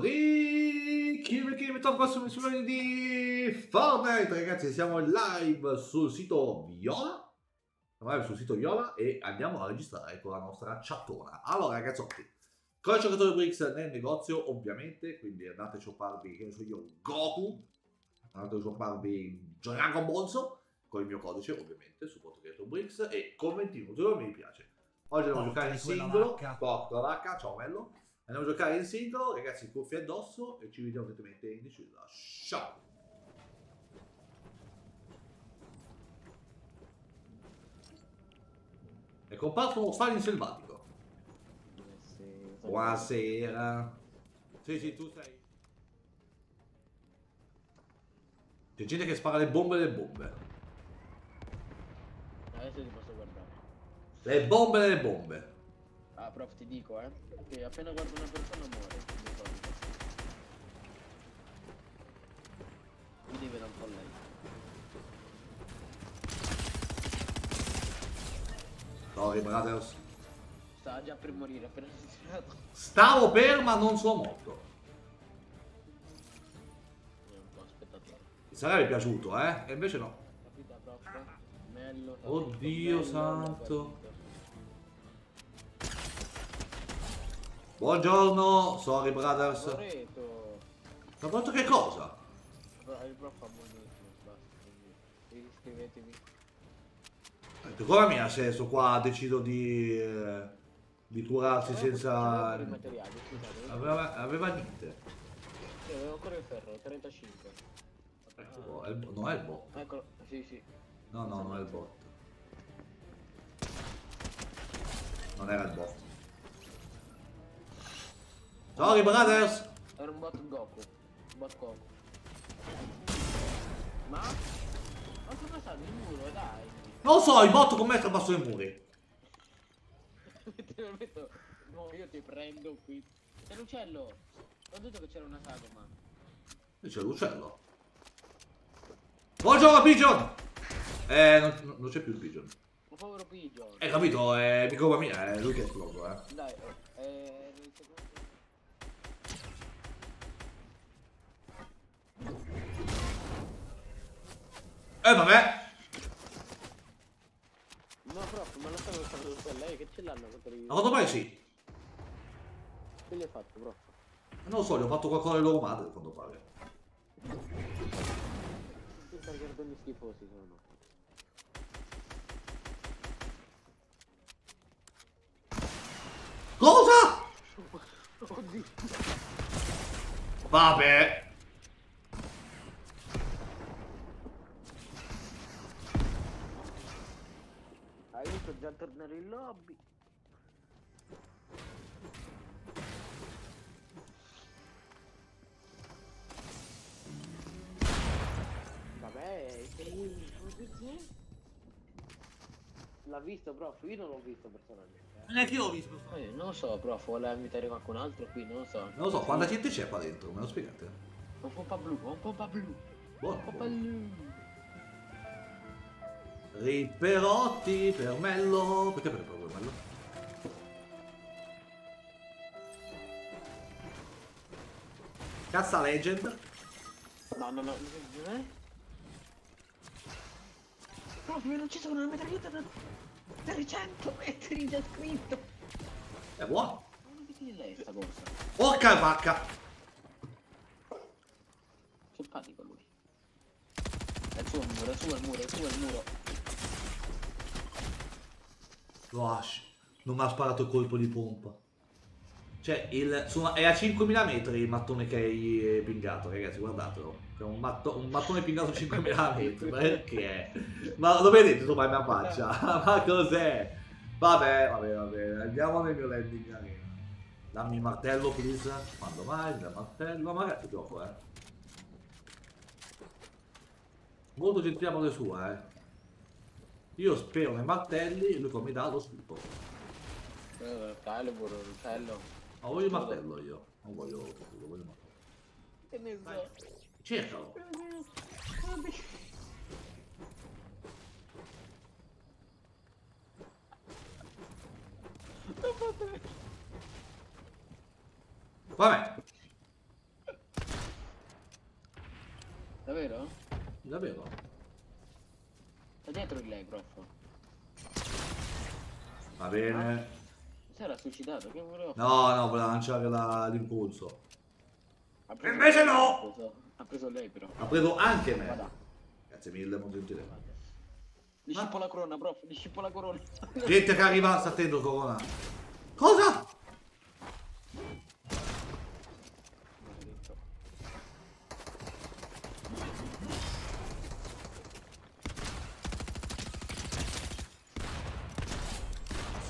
Ricchi metto qua su missioni di Fortnite ragazzi siamo live sul sito Viola. Live sul sito Viola e andiamo a registrare con la nostra chattona allora ragazzotti con il giocatore Brix nel negozio ovviamente quindi andate a shopparvi che ne so io Goku andate a shopparvi Dragon Balls con il mio codice ovviamente supporto creator Brix e commentino dove mi piace. Oggi andiamo a giocare in singolo. porco la vacca ciao bello Andiamo a giocare in singolo, ragazzi, cuffie addosso e ci vediamo direttamente in discesa. Ciao! È comparso uno stalin selvatico. Buonasera. Sì, sì, tu sei. C'è gente che spara le bombe le bombe. Adesso ti posso guardare. Le bombe le bombe. Ah, prof, ti dico, eh. Che appena guardo una persona muore. di solito. Mi devi vedere un po' lei. Sorry, brothers. Stava già per morire appena si è tirato. Stavo per, ma non sono morto. Mi sarebbe piaciuto, eh? E invece no. Oddio bello, santo. Buongiorno, sorry brothers. Loreto. Ma fatto che cosa? Bro- Il prof fa quindi Iscrivetevi. Come mi ha senso qua decido di, eh, di curarsi Eh, senza... scusate. Aveva, aveva niente. Sì, avevo ancora il ferro, 35. Ecco, è il- non è il bot. Eccolo, sì, sì. No, no, non è il bot. Non era il bot. Sorry brothers. Era un bot Goku. Un bot Goku. Ma? Ma come sta il muro, dai? Non lo so, il bot con me trapasso i muri. No, io ti prendo qui. C'è l'uccello! Ho detto che c'era una sagoma. Lì c'è l'uccello. Buongiorno Pigeon! Eh, non, non c'è più il Pigeon. Un povero pigeon. Eh, capito, è di colpa mia, è lui che è esploso, eh. Dai, eh, eh, vabbè. No, prof, ma non stavo usando per lei, che ce l'hanno contro i... A quanto pare sì. Che gli hai fatto, prof? Non lo so, gli ho fatto qualcosa di loro madre, a quanto pare. Questi sargardoni schifosi sono. Cosa? Oddio. Vabbè. Già tornare in lobby? Vabbè. L'ha visto, prof? Io non l'ho visto personalmente. eh. Neanche io l'ho visto. Eh, non lo so, prof, vuole invitare qualcun altro qui, non lo so. Non lo so, quanta gente c'è qua dentro, me lo spiegate? Un pompa blu, un pompa blu. Buono. Pompa buono. blu. Ripperotti per Mello. Perché per proprio Mello? Cazza Legend. No, no, no. Eh? Prof, mi hanno ucciso con una metralletta da 300 metri già scritto. È buono. Porca vacca. Simpatico lui. È il suo muro, è il suo muro, è il suo muro. Gosh, non mi ha sparato il colpo di pompa. Cioè, il, insomma, è a 5.000 metri il mattone che hai pingato, ragazzi, guardatelo. È un, matto- un mattone pingato a 5.000 metri, perché? Ma lo vedete tu la mia faccia? Ma cos'è? Vabbè, vabbè, vabbè, andiamo nel mio landing arena. Dammi il martello, please. Quando mai? Il martello, ma ragazzi, gioco, eh. Molto gentile amore sua, eh. Io spero nei martelli e lui come dà lo schifo. Calibur, eh, Rucello. Ma voglio il martello io. Non voglio lo voglio martello. Che ne so. Cercalo. Vabbè. Davvero? Davvero? Sta dietro di lei, prof. Va bene. Si era suicidato, che volevo No, no, voleva lanciare la- l'impulso. Preso- Invece no! Ha preso, ha preso lei però. Ha preso anche me. Guarda. Grazie mille, molto gentile. Gli scippo la corona, prof, gli scippo la corona. Gente che arriva, sta attento, Corona. Cosa?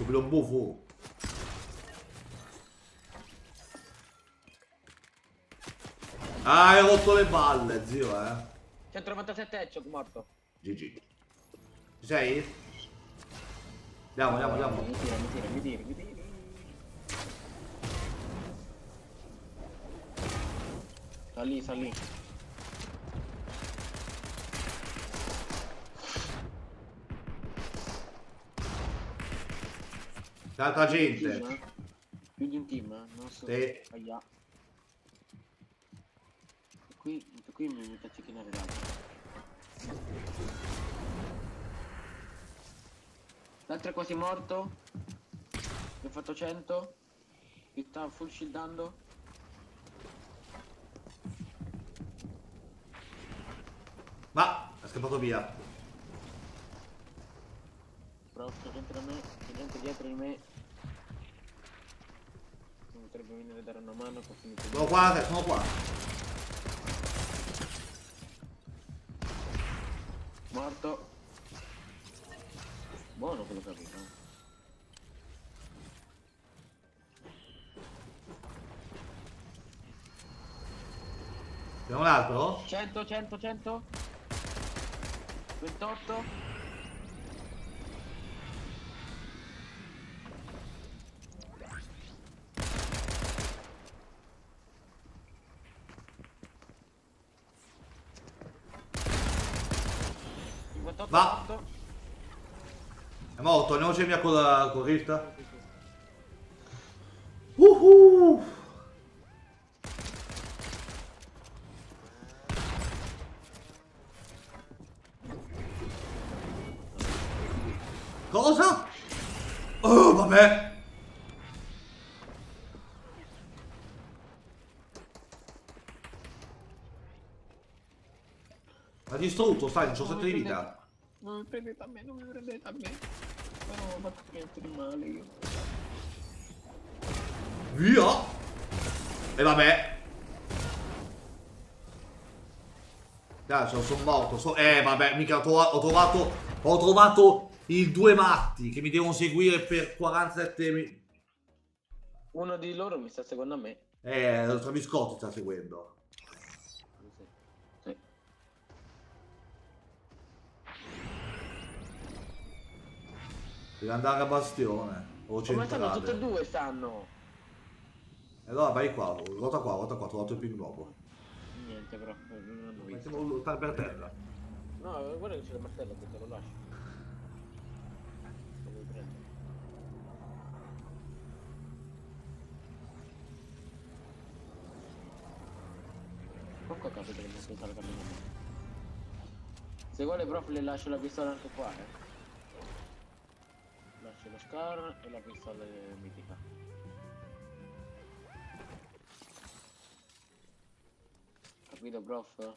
Subito buffo. Ah, hai rotto le balle, zio, eh. 197 headshot morto. GG. Ci sei? Andiamo, andiamo, andiamo. Mi tira, mi tira, mi tira, mi tira. Sta lì, sta lì. Tanta Team, gente. eh? Più di un team, eh? Non so. Sì. Aia. Qui, qui mi metto a cecchinare l'altro. L'altro è quasi morto. Mi ho fatto 100. Mi sta full shieldando. Ma è scappato via. Gente da me, c'è gente dietro di me. Potrebbe venire a dare una mano che ho finito Sono qua, te, sono qua. Morto. Buono quello che ha vinto. Abbiamo un altro? 100, 100, 100. 28. Va. È morto, andiamoci via con la con Rift. Uhu. Cosa? Oh, vabbè. Ha distrutto, stai, non c'ho 7 di vita. Non mi prendete a me, non mi prendete a me. Ma non ho fatto niente di male io. Via! E vabbè. Cazzo, sono morto. so- Eh, vabbè, mica ho, trova- ho trovato. Ho trovato i due matti che mi devono seguire per 47 mi... Uno di loro mi sta seguendo a me. Eh, lo Traviscotti sta seguendo. Devi andare a Bastione. O Come stanno tutte e centrale. due stanno? E allora vai qua, ruota qua, ruota qua, ho trovato il ping nuovo. Niente però, non hanno visto. Mettiamo per terra. No, guarda che c'è il martello, che te lo lascio. Lo vuoi prendere? Ho capito che non si sta camminando. Se vuole prof le lascio la pistola anche qua, eh. Lascio lo scar e la pistola mitica. Capito prof?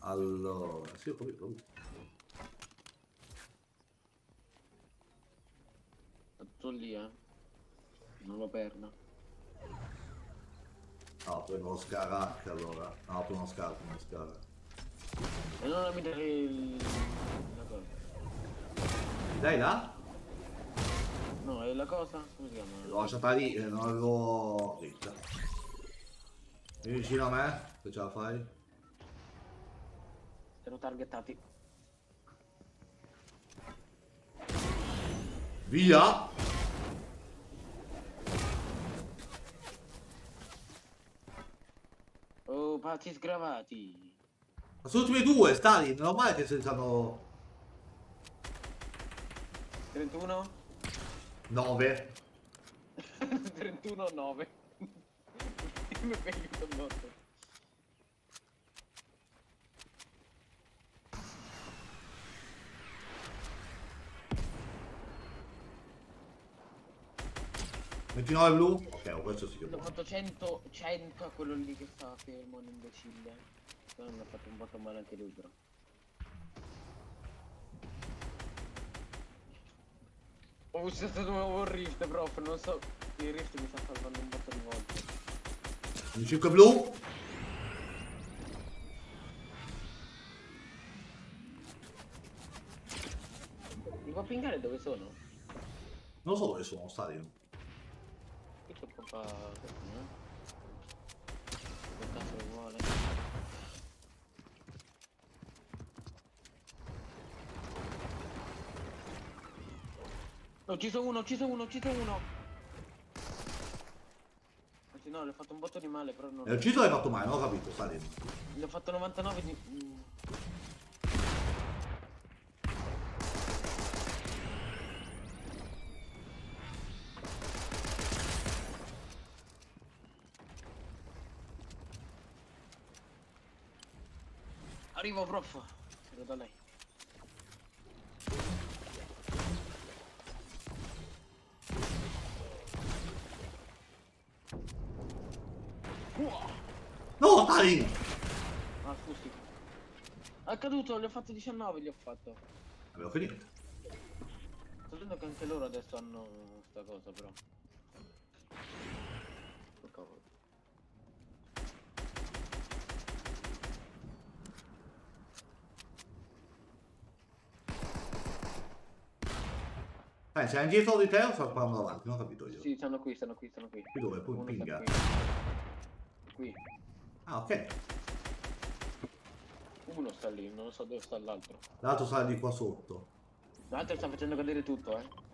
Allora, sì, ho capito. Tutto lì, eh. Non lo perdo. No, prendo lo Scar H allora. No, prendo lo Scar, prendo lo Scar. E non mi dare il... la cosa. Mi dai là? No, è la cosa? Come si chiama? L'ho lasciata lì, eh, non avevo dritta. Vieni vicino a me, se ce la fai. Siamo targettati. Via! Oh, pazzi sgravati. Ma sono ultimi due, Stalin, normale che se stanno 31? 9. 31 9. Mi vengo morto. Continuare blu? Ok, ho questo sì. Ho fatto 100, 100 a quello lì che sta fermo, l'imbecille. imbecille. Però mi ha fatto un po' male anche lui, però. Ho usato di nuovo il rift, prof, non so. Il rift mi sta salvando un botto di volte. 25 blu? Mi può pingare dove sono? Non so dove sono, Stalin. Qui c'è papà così, no? Che cazzo vuole? Ho ucciso uno, ho ucciso uno, ho ucciso uno! Anzi no, le ho fatto un botto di male, però non... E ucciso l'hai fatto male, non ho capito, Stalin. Le ho fatto 99 di... mm. Arrivo, prof. Ero da lei. Scusi. È caduto, le ho fatto 19, gli ho fatto. Abbiamo finito. Sto vedendo che anche loro adesso hanno sta cosa però. Oh, cavolo. Dai, sei indietro di te o sto parlando avanti? Non ho capito io. Sì, stanno qui, stanno qui, stanno qui. Qui dove? Poi sta pinga. qui. Qui. Ah, ok. Uno sta lì, non so dove sta l'altro. L'altro sale di qua sotto. L'altro sta facendo cadere tutto, eh.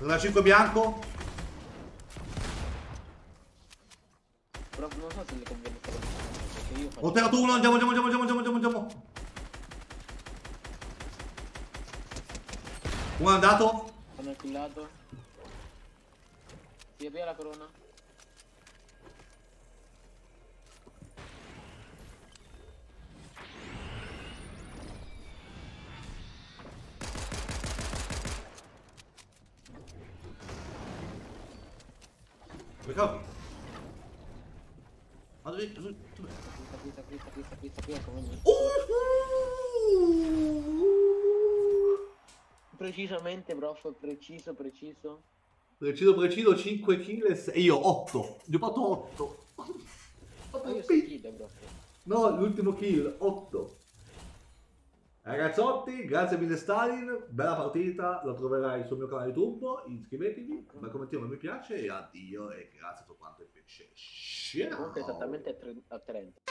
Una 5 bianco? Però non so se le conviene fare. Ho tirato uno, andiamo, andiamo, andiamo, andiamo, andiamo, andiamo. Uno è andato? Hanno killato. Si via la corona. Capi? Ma dove... dove... dove... Questa, questa, questa, questa, questa, questa, come mi... Uh! Precisamente, prof, preciso, preciso. Preciso, preciso, 5 kill e 6. Io 8. Gli ho fatto 8. Ma io sono kid, prof. No, l'ultimo kill, 8. Ragazzotti, grazie mille Stalin, bella partita, la troverai sul mio canale YouTube, iscrivetevi, come commentiamo mi piace e addio e grazie a tutto quanto piacere. Ciao! Comunque esattamente a 30.